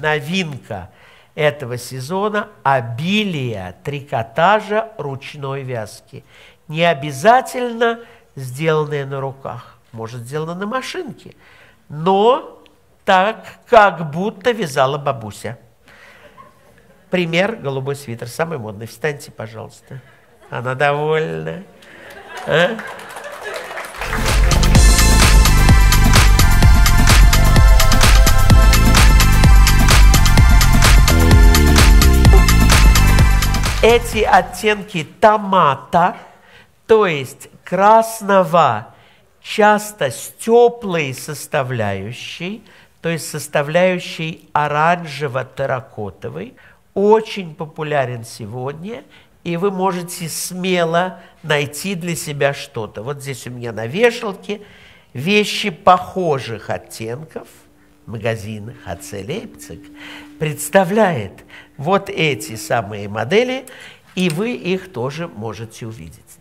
новинка этого сезона – обилие трикотажа ручной вязки. Не обязательно сделанное на руках, может, сделано на машинке, но так, как будто вязала бабуся. Пример – голубой свитер, самый модный. Встаньте, пожалуйста. Она довольна. А? Эти оттенки томата, то есть красного, часто с теплой составляющей, то есть составляющей оранжево-терракотовой, очень популярен сегодня, и вы можете смело найти для себя что-то. Вот здесь у меня на вешалке вещи похожих оттенков, магазин ХЦ Лейпциг представляет вот эти самые модели, и вы их тоже можете увидеть.